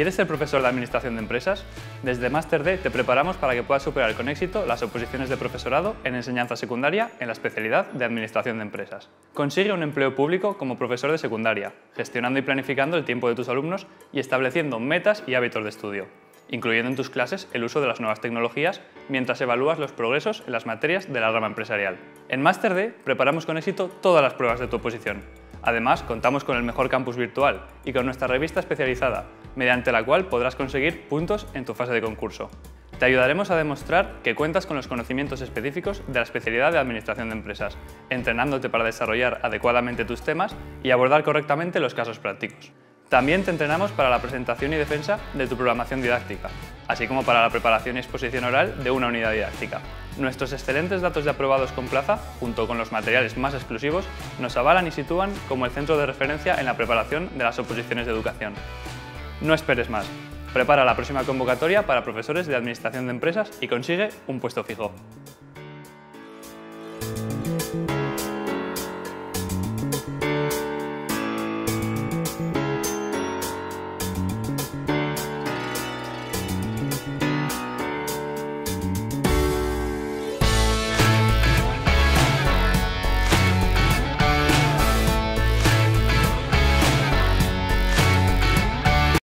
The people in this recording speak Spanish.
¿Quieres ser profesor de Administración de Empresas? Desde Máster D te preparamos para que puedas superar con éxito las oposiciones de profesorado en enseñanza secundaria en la especialidad de Administración de Empresas. Consigue un empleo público como profesor de secundaria, gestionando y planificando el tiempo de tus alumnos y estableciendo metas y hábitos de estudio, incluyendo en tus clases el uso de las nuevas tecnologías mientras evalúas los progresos en las materias de la rama empresarial. En Máster D preparamos con éxito todas las pruebas de tu oposición. Además, contamos con el mejor campus virtual y con nuestra revista especializada, mediante la cual podrás conseguir puntos en tu fase de concurso. Te ayudaremos a demostrar que cuentas con los conocimientos específicos de la especialidad de Administración de Empresas, entrenándote para desarrollar adecuadamente tus temas y abordar correctamente los casos prácticos. También te entrenamos para la presentación y defensa de tu programación didáctica, así como para la preparación y exposición oral de una unidad didáctica. Nuestros excelentes datos de aprobados con plaza, junto con los materiales más exclusivos, nos avalan y sitúan como el centro de referencia en la preparación de las oposiciones de educación. No esperes más. Prepara la próxima convocatoria para profesores de Administración de Empresas y consigue un puesto fijo.